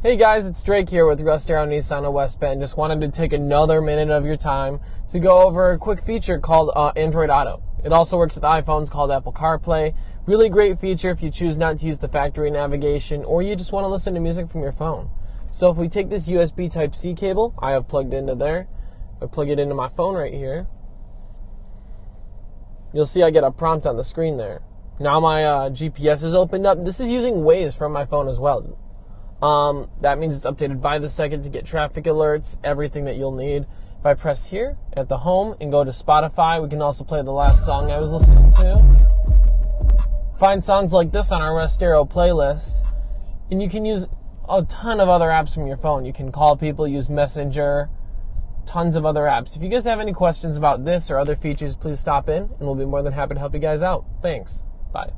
Hey guys, it's Drake here with Russ Darrow Nissan of West Bend. Just wanted to take another minute of your time to go over a quick feature called uh, Android Auto. It also works with iPhones called Apple CarPlay. Really great feature if you choose not to use the factory navigation or you just want to listen to music from your phone. So if we take this USB Type C cable I have plugged into there, if I plug it into my phone right here, you'll see I get a prompt on the screen there. Now my uh, GPS is opened up. This is using Waze from my phone as well. Um, that means it's updated by the second to get traffic alerts, everything that you'll need. If I press here at the home and go to Spotify, we can also play the last song I was listening to. Find songs like this on our Darrow playlist. And you can use a ton of other apps from your phone. You can call people, use Messenger, tons of other apps. If you guys have any questions about this or other features, please stop in and we'll be more than happy to help you guys out. Thanks. Bye.